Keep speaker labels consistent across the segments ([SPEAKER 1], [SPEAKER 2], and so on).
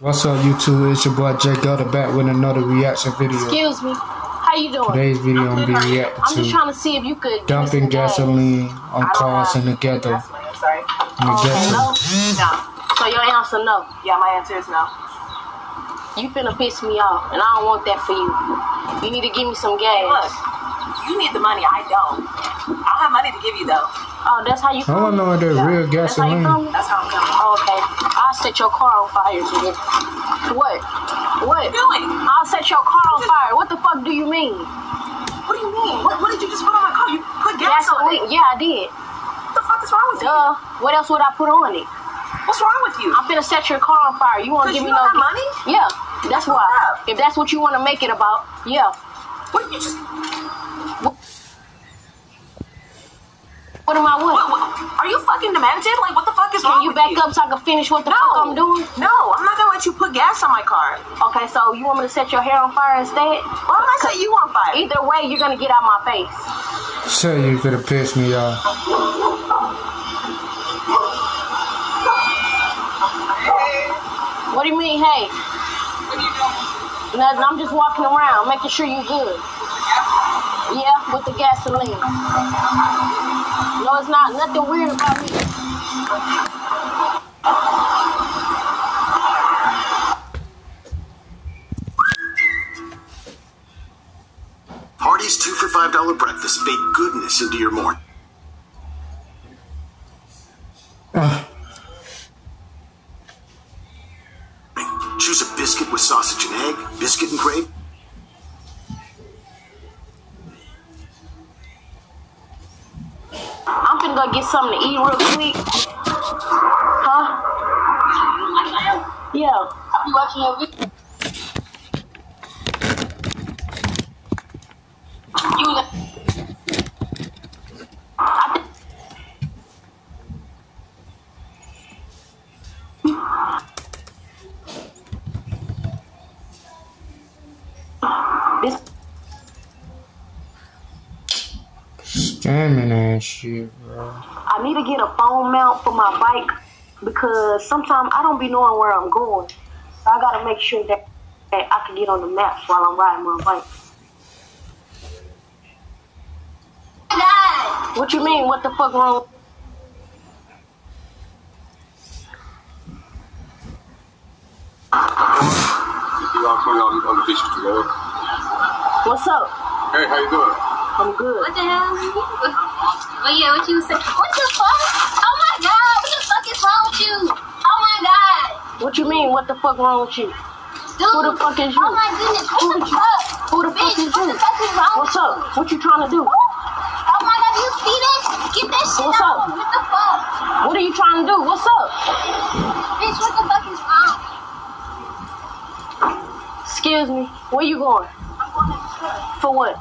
[SPEAKER 1] What's up, YouTube? It's your boy J Gudda back with another reaction video.
[SPEAKER 2] Excuse me. How you doing?
[SPEAKER 1] Today's video gonna be reacting
[SPEAKER 2] I'm just
[SPEAKER 1] to
[SPEAKER 2] trying to see if you could give me
[SPEAKER 1] dumping
[SPEAKER 2] some gas.
[SPEAKER 1] gasoline on cars in the ghetto.
[SPEAKER 3] I'm sorry.
[SPEAKER 1] In the
[SPEAKER 2] Oh,
[SPEAKER 1] ghetto.
[SPEAKER 2] no?
[SPEAKER 3] No.
[SPEAKER 2] So your answer no.
[SPEAKER 3] Yeah, my answer is no.
[SPEAKER 2] You finna piss me off, and I don't want that for you. You need to give me some gas.
[SPEAKER 3] Look,
[SPEAKER 2] gas.
[SPEAKER 3] you need the money. I don't. I don't have money to give you though.
[SPEAKER 2] Oh, that's how you
[SPEAKER 1] I don't know if that's real
[SPEAKER 2] That's how you
[SPEAKER 1] gasoline.
[SPEAKER 3] That's how I'm coming.
[SPEAKER 2] Oh, okay. I'll set your car on fire, nigga. What? What?
[SPEAKER 3] What are you doing?
[SPEAKER 2] I'll set your car on fire. What the fuck do you mean?
[SPEAKER 3] What do you mean? What, what did you just put on my car? You put gas on it.
[SPEAKER 2] Gasoline? Yeah, I did.
[SPEAKER 3] What the fuck is wrong with you?
[SPEAKER 2] Duh. What else would I put on it?
[SPEAKER 3] What's wrong with you?
[SPEAKER 2] I'm finna set your car on fire. You wanna give
[SPEAKER 3] you
[SPEAKER 2] me
[SPEAKER 3] don't
[SPEAKER 2] no
[SPEAKER 3] have money?
[SPEAKER 2] Yeah, that's why. If that's what you wanna make it about, yeah.
[SPEAKER 3] What did you just?
[SPEAKER 2] What am I
[SPEAKER 3] What,
[SPEAKER 2] with?
[SPEAKER 3] what, are you fucking demented? Like what the fuck is
[SPEAKER 2] Can
[SPEAKER 3] wrong
[SPEAKER 2] you
[SPEAKER 3] with
[SPEAKER 2] back
[SPEAKER 3] you?
[SPEAKER 2] up so I can finish what the
[SPEAKER 3] No.
[SPEAKER 2] fuck I'm doing?
[SPEAKER 3] No, I'm not gonna let you put gas on my car.
[SPEAKER 2] Okay, so you want me to set your hair on fire instead?
[SPEAKER 3] Why am I set you on fire?
[SPEAKER 2] Either way, you're gonna get out my face.
[SPEAKER 1] Say you could have pissed me off.
[SPEAKER 2] What do you mean, hey? What are you doing? Nothing. I'm just walking around, making sure you're good. Yeah, with the gasoline. No, it's not. Nothing weird about me.
[SPEAKER 4] Hardee's two for five dollar breakfast. Bake goodness into your morning.
[SPEAKER 2] I'm finna go get something to eat real quick. Huh? Yeah. I'll be watching your video.
[SPEAKER 1] Scamming that shit, bro.
[SPEAKER 2] I need to get a phone mount for my bike because sometimes I don't be knowing where I'm going. So I gotta make sure that, that I can get on the maps while I'm riding my bike. What you mean? What the fuck wrong?
[SPEAKER 5] You all coming on, on the beach together.
[SPEAKER 2] What's up?
[SPEAKER 5] Hey, how you doing?
[SPEAKER 2] I'm good.
[SPEAKER 6] What the hell? Well, yeah, what you say? What the fuck? Oh my god, what the fuck is wrong with you? Oh my god.
[SPEAKER 2] What you mean? What the fuck wrong with you?
[SPEAKER 6] Dude.
[SPEAKER 2] Who the fuck is you?
[SPEAKER 6] Oh my goodness, what the fuck?
[SPEAKER 2] Who the fuck
[SPEAKER 6] Bitch,
[SPEAKER 2] is
[SPEAKER 6] what
[SPEAKER 2] you?
[SPEAKER 6] the fuck is wrong
[SPEAKER 2] What's up?
[SPEAKER 6] you?
[SPEAKER 2] What you trying to do?
[SPEAKER 6] Oh my god, do you see this? Get that shit
[SPEAKER 2] What's
[SPEAKER 6] out.
[SPEAKER 2] up?
[SPEAKER 6] What the fuck?
[SPEAKER 2] What are you trying to do? What's up?
[SPEAKER 6] Bitch, what the fuck is wrong?
[SPEAKER 2] Excuse me. Where you going?
[SPEAKER 6] I'm going to the store.
[SPEAKER 2] For what?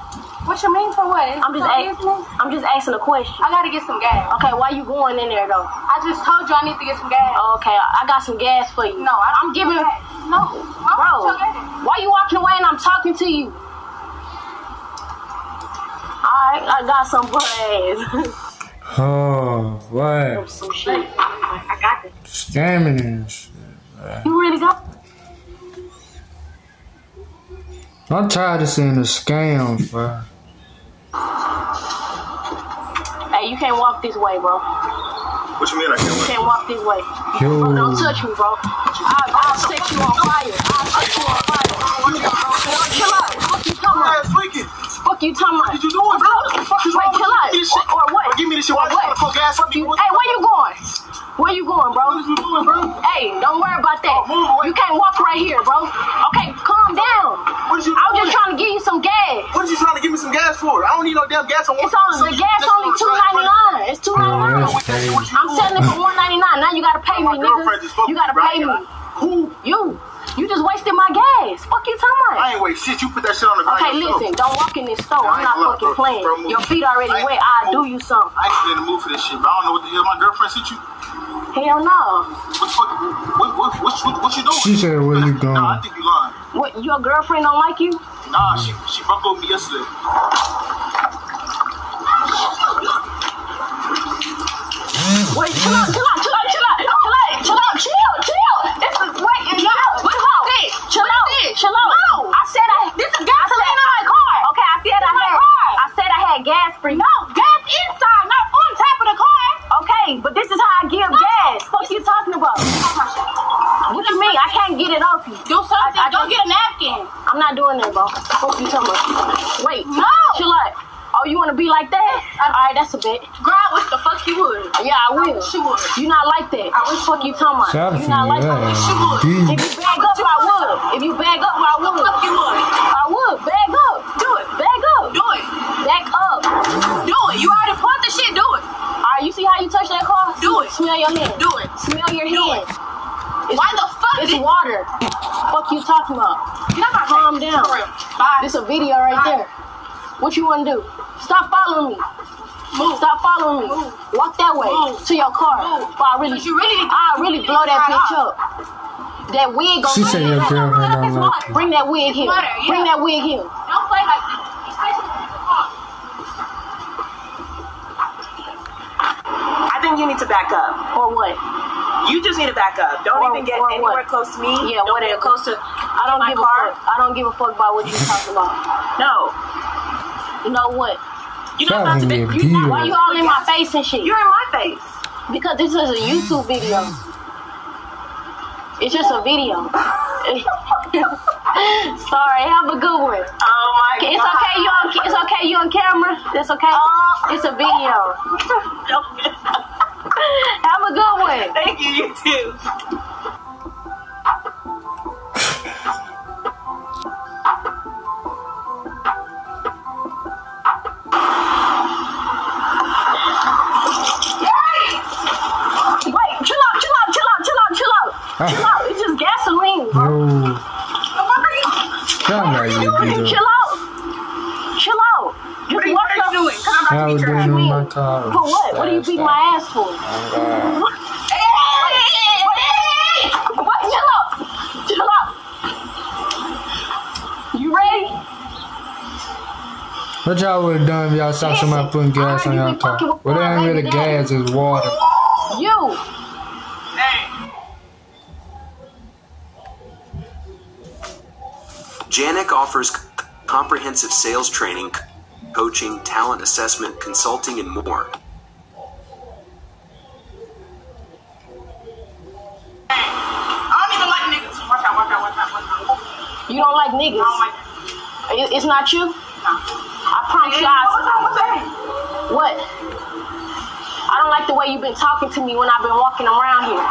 [SPEAKER 6] What you mean for what?
[SPEAKER 2] I'm just asking. I'm just asking a question.
[SPEAKER 6] I gotta get some gas.
[SPEAKER 2] Okay, why you going in there though?
[SPEAKER 6] I just told you I need to get some gas.
[SPEAKER 2] Okay, I got some gas for you.
[SPEAKER 6] No, I
[SPEAKER 2] I'm giving,
[SPEAKER 6] No,
[SPEAKER 2] bro. Why you walking away and I'm talking to you? Alright, I got some for ass.
[SPEAKER 1] Oh, what?
[SPEAKER 2] some shit. I got this.
[SPEAKER 1] Scamming and shit.
[SPEAKER 2] You really got?
[SPEAKER 1] I'm tired of seeing the scams, bro.
[SPEAKER 2] Hey, you can't walk this way, bro.
[SPEAKER 5] What you mean I can't
[SPEAKER 2] You can't walk this way. Bro, don't touch me, bro. I'll, I'll set you on fire. I'll set you on fire. Chill out. Fuck you talking about?
[SPEAKER 5] freaking.
[SPEAKER 2] Fuck you talking about?
[SPEAKER 5] What you doing, bro? Fuck is
[SPEAKER 2] Wait,
[SPEAKER 5] wrong with
[SPEAKER 2] chill
[SPEAKER 5] you?
[SPEAKER 2] out.
[SPEAKER 5] Give me this.
[SPEAKER 2] Or what?
[SPEAKER 5] Give me this shit.
[SPEAKER 2] Or
[SPEAKER 5] Why you
[SPEAKER 2] what?
[SPEAKER 5] trying fuck gas up?
[SPEAKER 2] You, hey,
[SPEAKER 5] damn gas. I
[SPEAKER 2] It's only the gas only two ninety nine. It's two ninety
[SPEAKER 1] man,
[SPEAKER 2] nine.
[SPEAKER 1] Oh, that's.
[SPEAKER 2] I'm selling it for one ninety nine. Now you gotta pay me,
[SPEAKER 5] My
[SPEAKER 2] nigga. You gotta pay me.
[SPEAKER 5] Who?
[SPEAKER 2] You. You just wasted my gas. Fuck you talking about?
[SPEAKER 5] I ain't wait shit. You put that shit on the ground.
[SPEAKER 2] Okay,
[SPEAKER 5] yourself.
[SPEAKER 2] listen, don't walk in this store.
[SPEAKER 5] Yeah, I
[SPEAKER 2] I'm not
[SPEAKER 5] allowed,
[SPEAKER 2] fucking
[SPEAKER 5] bro.
[SPEAKER 2] playing.
[SPEAKER 5] Bro.
[SPEAKER 2] Your feet already
[SPEAKER 5] I
[SPEAKER 2] wet. I'll do you some.
[SPEAKER 5] I ain't in the mood for this shit, but I don't know what the hell my girlfriend sent you.
[SPEAKER 2] Hell no.
[SPEAKER 5] What the fuck? What, what, what, what, what you doing?
[SPEAKER 1] She said, "Where you going?"
[SPEAKER 5] Nah, I think you lying.
[SPEAKER 2] What? Your girlfriend don't like you?
[SPEAKER 5] Nah, she she broke up with me yesterday.
[SPEAKER 2] Wait, chill out, chill out, chill out, chill out. It's too late. Chill out, chill, chill. It's a wait, chill out. What's wrong? This. Chill out, this. chill out.
[SPEAKER 6] No. I
[SPEAKER 2] said I. This is gasoline in my car. Okay, I said I had.
[SPEAKER 6] Car.
[SPEAKER 2] I said I had gas free.
[SPEAKER 6] No, gas inside, not on top of
[SPEAKER 2] the car. Okay, but this is how I give no. gas. What are you talking about? What do you mean? I can't get it off you.
[SPEAKER 6] Do something.
[SPEAKER 2] I, I
[SPEAKER 6] Go get a napkin.
[SPEAKER 2] I'm not doing that, bro. What you talking about? Wait.
[SPEAKER 6] No.
[SPEAKER 2] Chill out. Oh, you want to be like that? All right, that's a bit.
[SPEAKER 6] Girl, I wish the fuck you would.
[SPEAKER 2] Yeah, I will.
[SPEAKER 6] She would.
[SPEAKER 2] You not like that.
[SPEAKER 6] I wish
[SPEAKER 2] fuck you talking about.
[SPEAKER 1] Shout
[SPEAKER 2] You
[SPEAKER 1] to
[SPEAKER 2] not
[SPEAKER 1] you.
[SPEAKER 2] like that.
[SPEAKER 1] Yeah,
[SPEAKER 2] If you bag up, I would. If you bag up, I would.
[SPEAKER 6] Fuck you would.
[SPEAKER 2] I would. Bag up.
[SPEAKER 6] Do it.
[SPEAKER 2] Bag up.
[SPEAKER 6] Do it.
[SPEAKER 2] Back up.
[SPEAKER 6] Do it. You already bought the shit. Do it.
[SPEAKER 2] All right, you see how you touch that car?
[SPEAKER 6] Do it.
[SPEAKER 2] Smell your hand.
[SPEAKER 6] Do it.
[SPEAKER 2] Smell your
[SPEAKER 6] Do
[SPEAKER 2] hand.
[SPEAKER 6] it.
[SPEAKER 2] It's,
[SPEAKER 6] Why the fuck
[SPEAKER 2] It's
[SPEAKER 6] did-
[SPEAKER 2] water. Fuck you talking about?
[SPEAKER 6] Get my
[SPEAKER 2] Calm down.
[SPEAKER 6] Bye.
[SPEAKER 2] This a video right
[SPEAKER 6] Bye.
[SPEAKER 2] there. What you want to do? Stop following me.
[SPEAKER 6] Move.
[SPEAKER 2] Stop following me.
[SPEAKER 6] Move.
[SPEAKER 2] Walk that way
[SPEAKER 6] Move.
[SPEAKER 2] to your car.
[SPEAKER 6] Move.
[SPEAKER 2] Before I really,
[SPEAKER 6] you really-
[SPEAKER 2] I really blow that bitch up. That wig gonna
[SPEAKER 1] She said your girlfriend don't like.
[SPEAKER 2] Bring that wig here.
[SPEAKER 6] Water, yeah.
[SPEAKER 2] Bring that wig here.
[SPEAKER 6] Don't play like this. Especially with the.
[SPEAKER 3] I think you need to back up.
[SPEAKER 2] Or what?
[SPEAKER 3] You just need to back up. Don't
[SPEAKER 2] Or-
[SPEAKER 3] even get anywhere
[SPEAKER 2] what?
[SPEAKER 3] close to me.
[SPEAKER 2] Yeah,
[SPEAKER 3] Don't
[SPEAKER 2] whatever.
[SPEAKER 3] get close to
[SPEAKER 2] I don't give
[SPEAKER 3] car.
[SPEAKER 2] a fuck. I don't give a fuck about what you're talking about.
[SPEAKER 3] No.
[SPEAKER 2] You know what?
[SPEAKER 3] You're not about to be.
[SPEAKER 1] Shout out to
[SPEAKER 3] You,
[SPEAKER 1] you.
[SPEAKER 2] Why you all in my face and shit?
[SPEAKER 3] you're in my face.
[SPEAKER 2] Because this is a YouTube video. It's just a video. Sorry, have a good one.
[SPEAKER 3] Oh my god.
[SPEAKER 2] It's okay, you on it's okay, you on camera. It's okay.
[SPEAKER 3] Oh.
[SPEAKER 2] It's a video. Have a good one.
[SPEAKER 3] Thank you. You too.
[SPEAKER 2] Chill out. Chill out. It's just gasoline, bro.
[SPEAKER 1] Yo. Y'all know you
[SPEAKER 2] Chill
[SPEAKER 1] do
[SPEAKER 2] chill out. Chill out. Just
[SPEAKER 3] What
[SPEAKER 2] walk
[SPEAKER 3] are you
[SPEAKER 2] up.
[SPEAKER 3] doing?
[SPEAKER 1] I was doing in my car.
[SPEAKER 2] For what? What do you beat my ass for? What? What? Chill out. Chill out. You ready?
[SPEAKER 1] What y'all would have done if y'all saw somebody putting gas on y'all car? Well, it ain't really gas, it's water.
[SPEAKER 2] You.
[SPEAKER 4] Janek offers comprehensive sales training, coaching, talent assessment, consulting, and more.
[SPEAKER 3] I don't like niggas. Watch out, watch out, watch out, watch out.
[SPEAKER 2] You don't like
[SPEAKER 3] I
[SPEAKER 2] niggas.
[SPEAKER 3] don't like
[SPEAKER 2] It- It's not you. I promise you.
[SPEAKER 3] What's
[SPEAKER 2] I,
[SPEAKER 3] wrong with that?
[SPEAKER 2] what? I don't like the way you've been talking to me when I've been walking around here.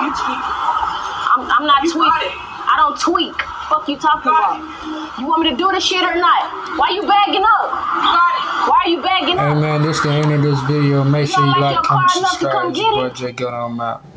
[SPEAKER 3] You tweet.
[SPEAKER 2] I'm, I'm not
[SPEAKER 3] You got
[SPEAKER 2] tweaking.
[SPEAKER 3] it.
[SPEAKER 2] I don't tweak. Fuck you talking about? You want me to do this shit or not? Why you bagging up?
[SPEAKER 3] You.
[SPEAKER 2] Why are you bagging
[SPEAKER 1] Hey
[SPEAKER 2] up?
[SPEAKER 1] Hey man, this the end of this video. Make sure you
[SPEAKER 2] like
[SPEAKER 1] comment, subscribe. Your
[SPEAKER 2] get
[SPEAKER 1] boy? J Gudda on out.